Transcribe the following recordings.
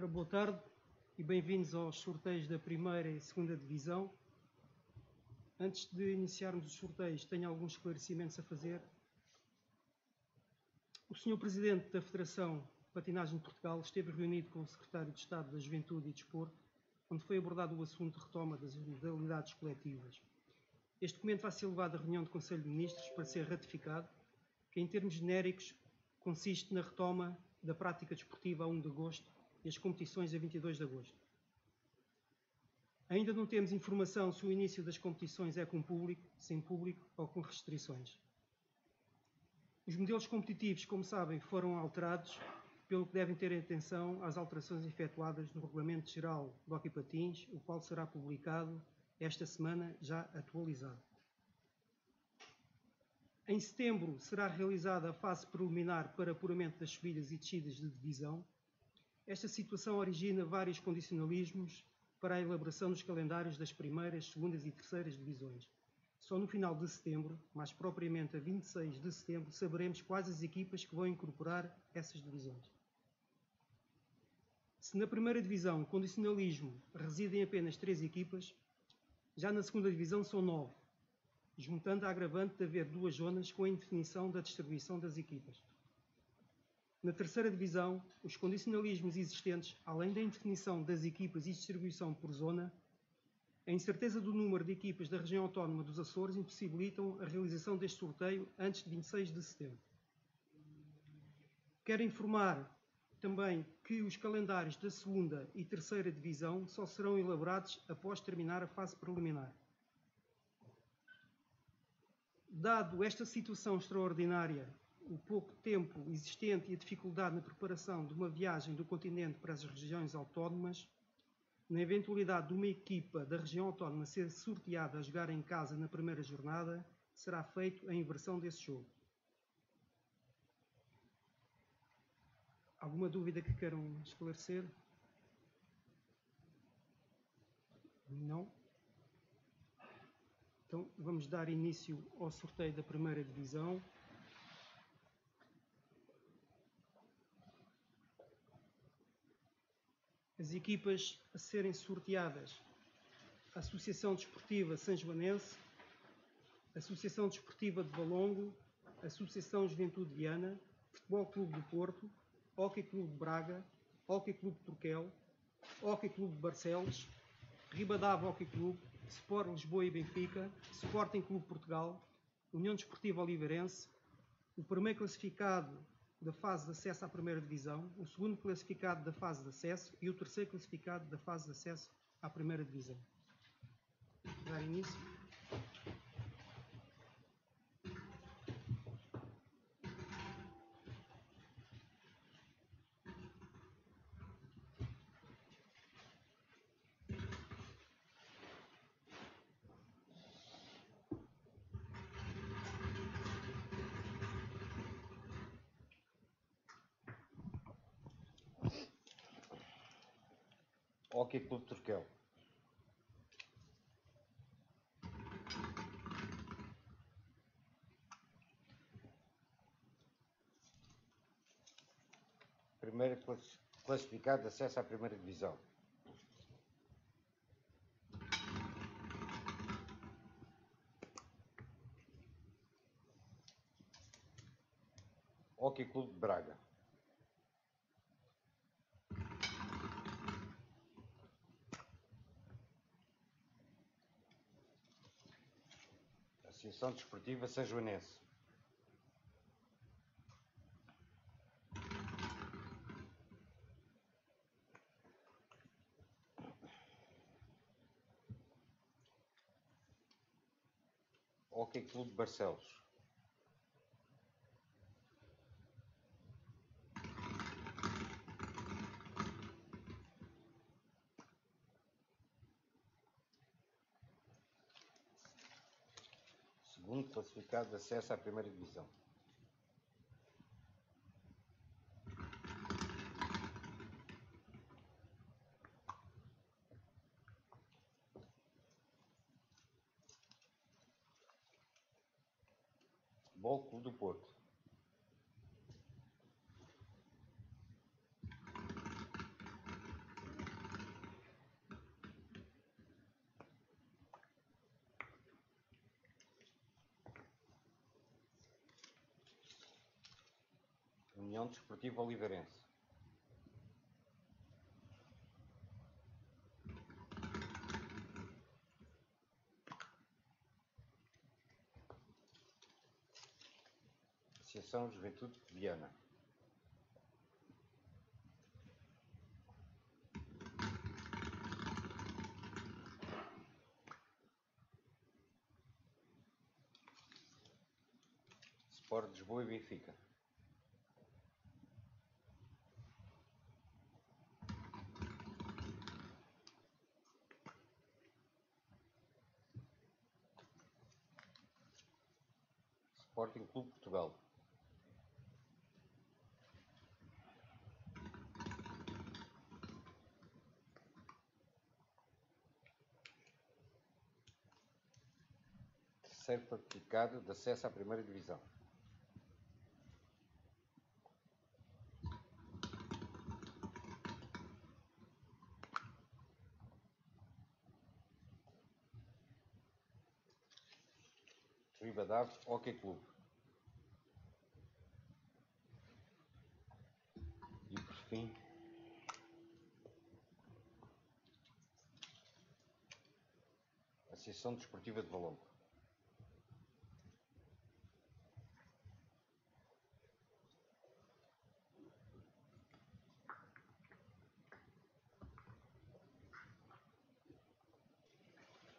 Ora, boa tarde e bem-vindos aos sorteios da primeira e segunda divisão. Antes de iniciarmos os sorteios, tenho alguns esclarecimentos a fazer. O Sr. Presidente da Federação de Patinagem de Portugal esteve reunido com o Secretário de Estado da Juventude e Desporto, onde foi abordado o assunto de retoma das modalidades coletivas. Este documento vai ser levado à reunião do Conselho de Ministros para ser ratificado, que em termos genéricos consiste na retoma da prática desportiva a 1 de agosto e as competições a 22 de agosto. Ainda não temos informação se o início das competições é com público, sem público ou com restrições. Os modelos competitivos, como sabem, foram alterados, pelo que devem ter atenção às alterações efetuadas no Regulamento Geral do Hockey Patins, o qual será publicado esta semana, já atualizado. Em setembro será realizada a fase preliminar para apuramento das subidas e descidas de divisão. Esta situação origina vários condicionalismos para a elaboração dos calendários das primeiras, segundas e terceiras divisões. Só no final de setembro, mais propriamente a 26 de setembro, saberemos quais as equipas que vão incorporar essas divisões. Se na primeira divisão o condicionalismo reside em apenas três equipas, já na segunda divisão são nove, juntando a agravante de haver duas zonas com a indefinição da distribuição das equipas. Na terceira divisão, os condicionalismos existentes, além da indefinição das equipas e distribuição por zona, a incerteza do número de equipas da região autónoma dos Açores impossibilitam a realização deste sorteio antes de 26 de setembro. Quero informar também que os calendários da segunda e terceira divisão só serão elaborados após terminar a fase preliminar. Dado esta situação extraordinária, o pouco tempo existente e a dificuldade na preparação de uma viagem do continente para as regiões autónomas, na eventualidade de uma equipa da região autónoma ser sorteada a jogar em casa na primeira jornada, será feito a inversão desse jogo. Alguma dúvida que queiram esclarecer? Não? Então vamos dar início ao sorteio da primeira divisão. As equipas a serem sorteadas: Associação Desportiva São Joanense, Associação Desportiva de Valongo, Associação Juventude Viana, Futebol Clube do Porto, Hockey Clube de Braga, Hockey Clube de Turquel, Hockey Clube de Barcelos, Ribadava Hockey Clube, Sport Lisboa e Benfica, Sporting Clube Portugal, União Desportiva Oliveirense, o primeiro classificado da fase de acesso à primeira divisão, o segundo classificado da fase de acesso e o terceiro classificado da fase de acesso à primeira divisão. Dar início. Hockey Clube Turquel. Primeiro classificado de acesso à primeira divisão. Hockey Clube de Braga. Associação Desportiva São Joanense. Hockey Clube Barcelos. Segundo classificado de acesso à primeira divisão. Futebol Clube do Porto. União Desportiva Oliveirense. Associação Juventude de Viana. Sport Lisboa e Benfica. Sporting Clube Portugal. Terceiro classificado de acesso à primeira divisão. Ribadavia Hockey Clube. E por fim, Associação Desportiva de Valongo.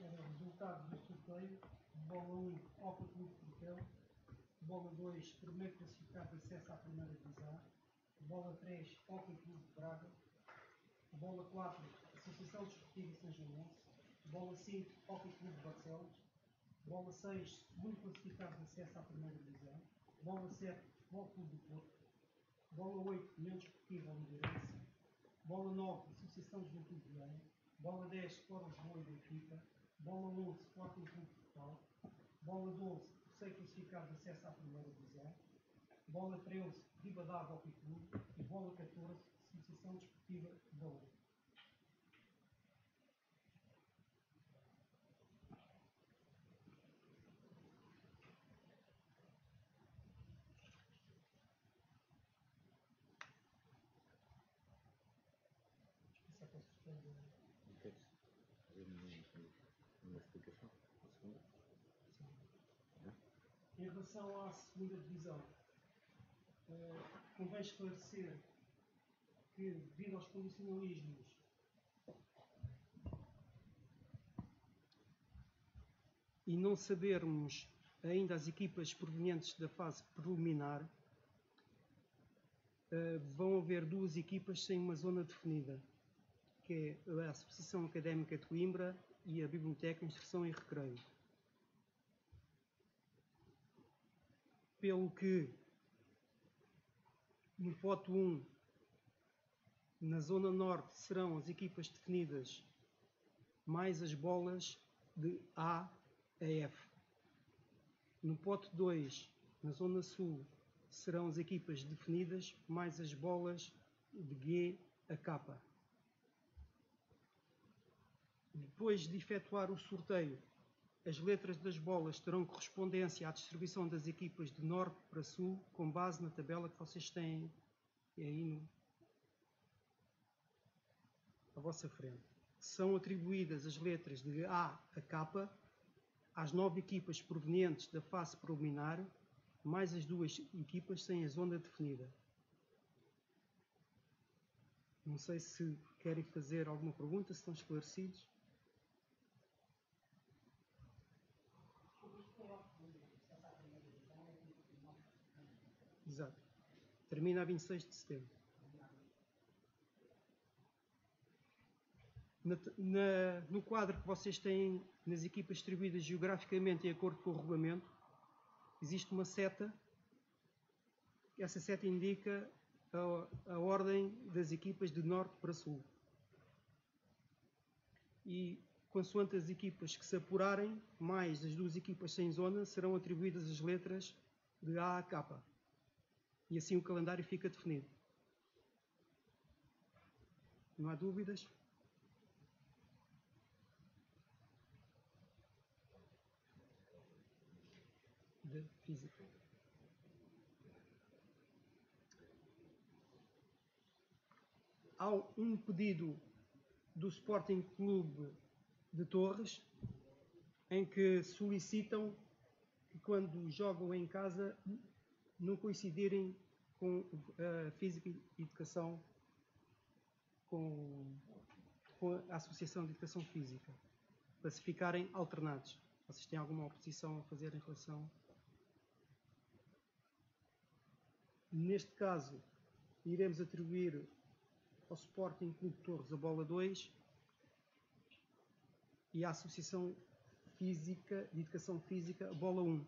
Era o resultado do sorteio. Bola 1, Oca Clube de Portel. Bola 2, primeiro classificado acesso à primeira divisão. Bola 3, Oca Clube de Braga. Bola 4, Associação Desportiva São Joanense. Bola 5, Oca Clube de Barcelos. Bola 6, segundo classificado acesso à primeira divisão. Bola 7, Futebol Clube do Porto. Bola 8, União Desportiva Oliveirense. Bola 9, Associação Juventude de Viana. Bola 10, Sport Lisboa e Benfica. Bola 11, Sporting Clube de Portugal. Bola 12, terceiro classificado de acesso à primeira divisão. Bola 13, Ribadavia Hockey Clube. E bola 14, Associação Desportiva de Valor. Essa é a construção do- Uma explicação? Segunda? Em relação à segunda divisão, eh, convém esclarecer que, devido aos condicionalismos e não sabermos ainda as equipas provenientes da fase preliminar, eh, vão haver duas equipas sem uma zona definida, que é a Associação Académica de Coimbra e a Biblioteca Instrução e Recreio. Pelo que no pote 1, na zona norte, serão as equipas definidas mais as bolas de A a F. No pote 2, na zona sul, serão as equipas definidas mais as bolas de G a K. Depois de efetuar o sorteio, as letras das bolas terão correspondência à distribuição das equipas de norte para sul, com base na tabela que vocês têm aí no, à vossa frente. São atribuídas as letras de A a K às nove equipas provenientes da fase preliminar, mais as duas equipas sem a zona definida. Não sei se querem fazer alguma pergunta, se estão esclarecidos. Exato. Termina a 26 de setembro. Na- na- no quadro que vocês têm nas equipas distribuídas geograficamente em acordo com o regulamento, existe uma seta. Essa seta indica a, a ordem das equipas de norte para sul. E, consoante as equipas que se apurarem, mais as duas equipas sem zona, serão atribuídas as letras de A a K. E assim o calendário fica definido. Não há dúvidas? De física. há um pedido do Sporting Clube de Torres em que solicitam que quando jogam em casa não coincidirem com a Física e Educação com, com a Associação de Educação Física, para se ficarem alternados. Vocês têm alguma oposição a fazer em relação? Neste caso, iremos atribuir ao Sporting Clube Torres a bola 2 e à Associação Física, de Educação Física a bola 1.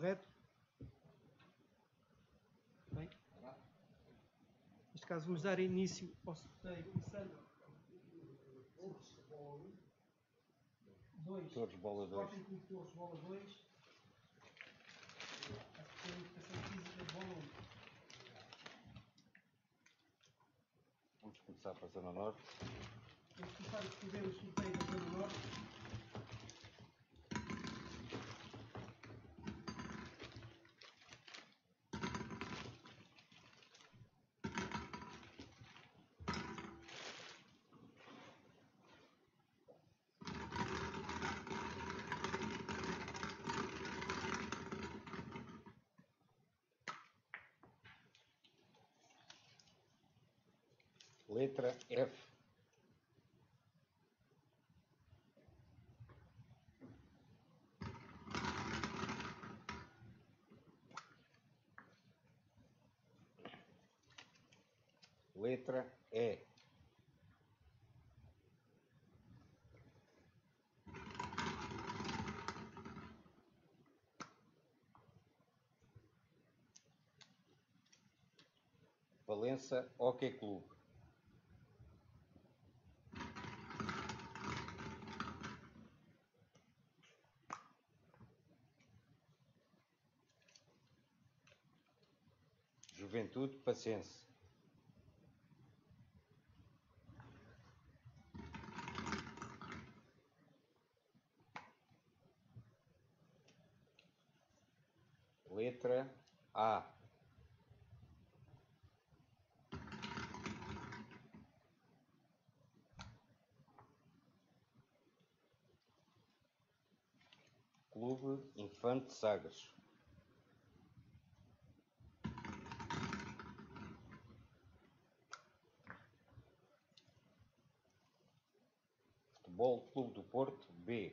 Correto? Bem? Neste caso, vamos dar início ao sorteio. Começando. Dois. Torres, bola 2. Sporting Clube de Torres, bola 2. Associação de Educação Física, bola 1. Vamos começar para a Zona Norte. Vamos começar a escrever o sorteio da Zona Norte. Letra F. Letra E. Valença Hockey Clube. Letra A. Clube Infante Sagres. Futebol Clube do Porto B.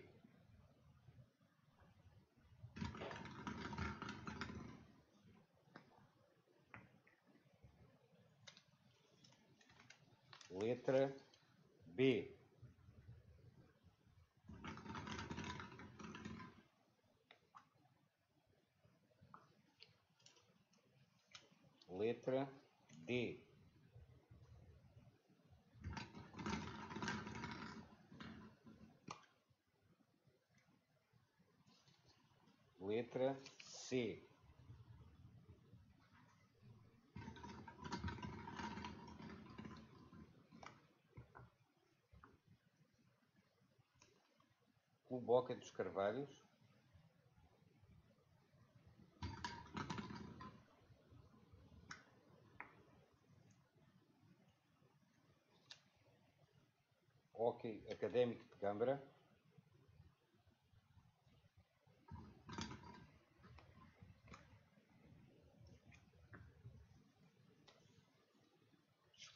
Letra B. Letra D. Letra C. Clube Boca dos Carvalhos. Hockey Académico de Câmara.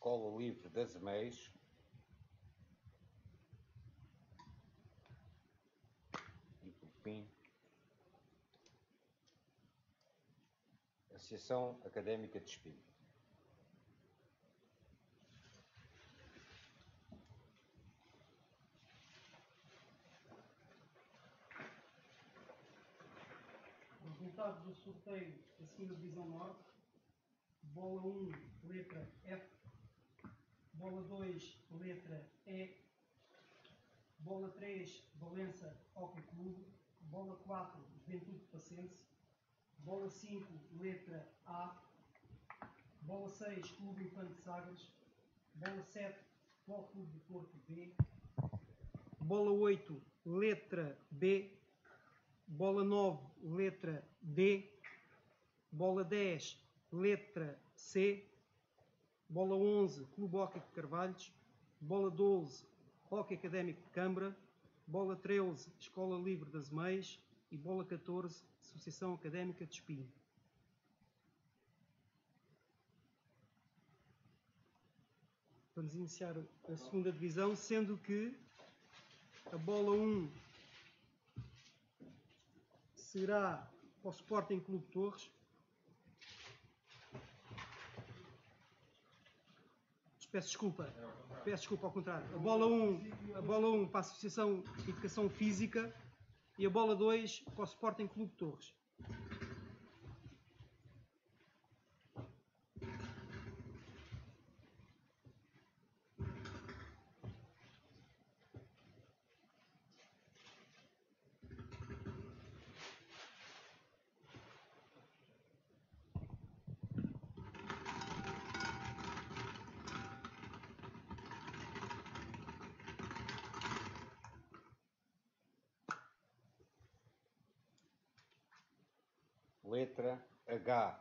Escola Livre das Meias. E por fim, Associação Académica de Espírito. Resultados do sorteio da segunda Divisão Norte. Bola 1, letra F. Bola 2, letra E. Bola 3, Valença Hockey Clube. Bola 4, Juventude Pacense. Bola 5, letra A. Bola 6, Clube Infante Sagres. Bola 7, Futebol Clube do Porto B. Bola 8, letra B. Bola 9, letra D. Bola 10, letra C. Bola 11, Clube Hockey de Carvalhos. Bola 12, Hockey Académico de Câmara. Bola 13, Escola Livre das Meias. E bola 14, Associação Académica de Espinho. Vamos iniciar a segunda divisão, sendo que a bola 1 será para o Sporting Clube Torres. Peço desculpa, peço desculpa ao contrário. A bola 1, a bola 1 para a Associação de Educação Física e a bola 2 para o Sporting Clube Torres. Letra H.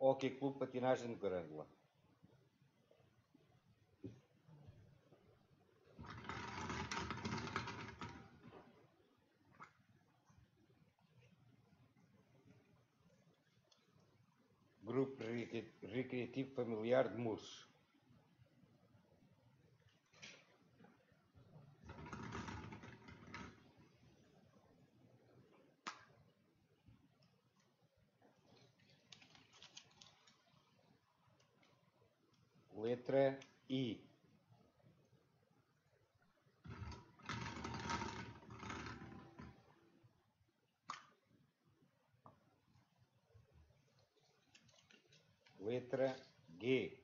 Hockey Clube Patinagem de Grândola. Grupo Recre- Recreativo Familiar de Mursos. Letra I. Letra G.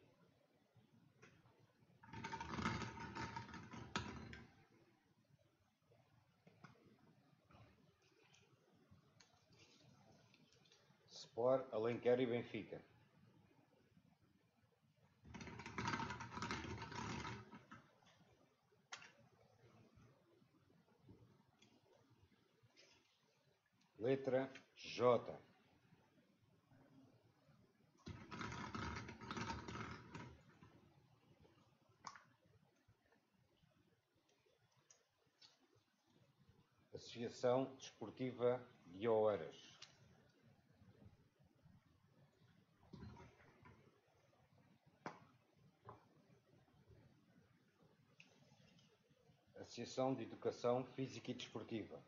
Sport, Alenquer e Benfica. Letra J. Associação Desportiva de Oeiras. Associação de Educação Física e Desportiva.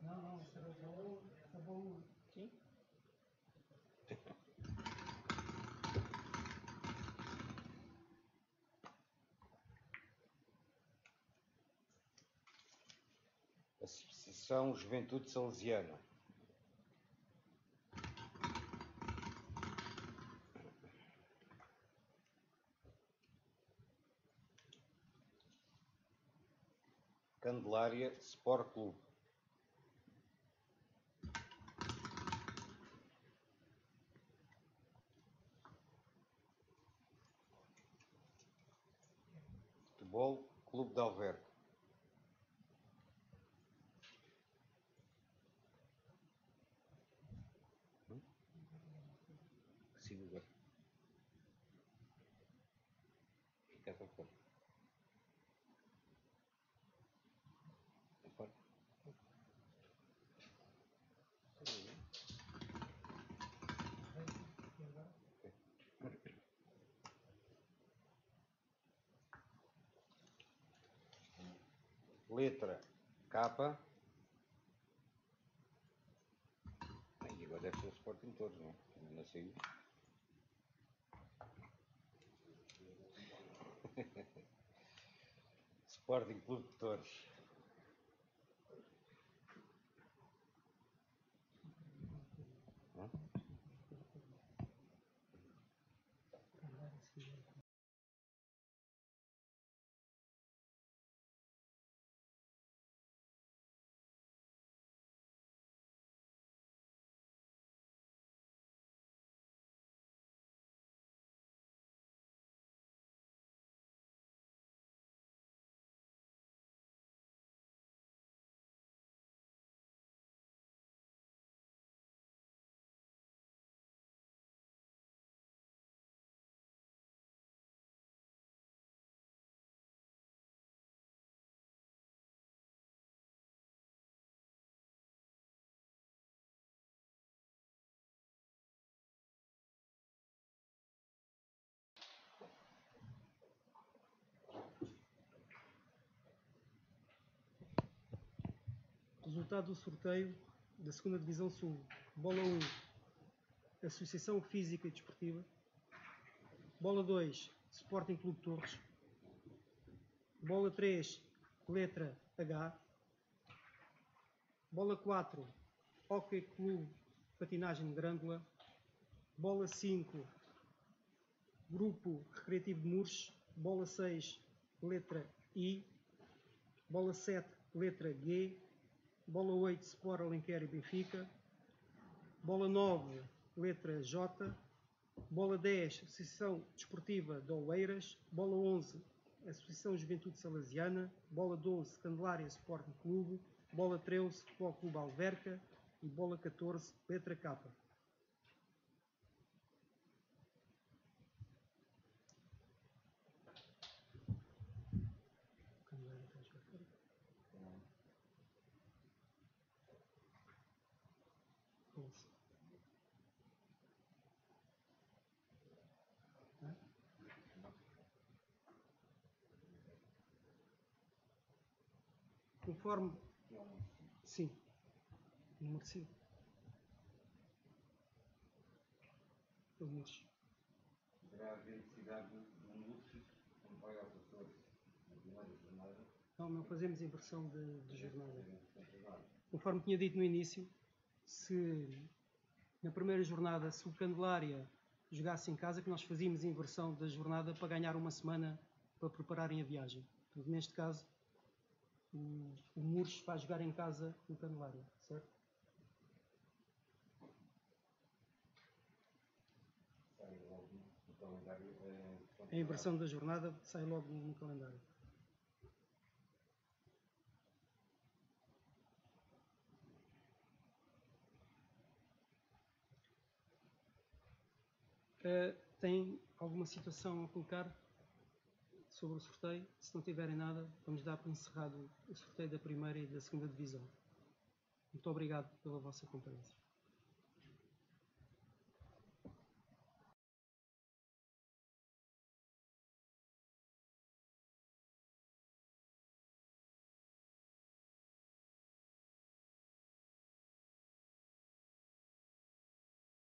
Não, não, essa era a bola, a bola 1. Sim? Associação Juventude Salesiana. Candelária Sport Clube. Futebol Clube de Alverca. Sigo agora. Fica para fora. Para fora. Letra K. E agora deve ser o Sporting todos, não é? Não saiu. Sporting Clube de Torres. Resultado do sorteio da 2 Divisão Sul. Bola 1, Associação Física e Desportiva. Bola 2, Sporting Clube Torres. Bola 3, letra H. Bola 4, Hockey Clube Patinagem de Grândola. Bola 5, Grupo Recreativo de Mures. Bola 6, letra I. Bola 7, letra G. Bola 8, Sport Alenquer e Benfica. Bola 9, letra J. Bola 10, Associação Desportiva de Oeiras. Bola 11, Associação Juventude Salesiana. Bola 12, Candelária Sporting Clube. Bola 13, Futebol Clube Alverca. E bola 14, letra K. Candelária está a jogar fora. Conforme. Sim. Número 5. O Murcho. Haverá haver necessidade de um como vai na primeira jornada, Não, não fazemos inversão de, de jornada. na jornada. Conforme tinha dito no início, se na primeira jornada, se o Candelária jogasse em casa, que nós fazíamos a inversão da jornada para ganhar uma semana para prepararem a viagem. Portanto, neste caso, o, o Mures vai jogar em casa o Candelária, certo? Eh, A inversão da jornada sai logo no calendário. Eh, tem alguma situação a colocar sobre o sorteio? Se não tiverem nada, vamos dar por encerrado o sorteio da primeira e da segunda divisão. Muito obrigado pela vossa companhia.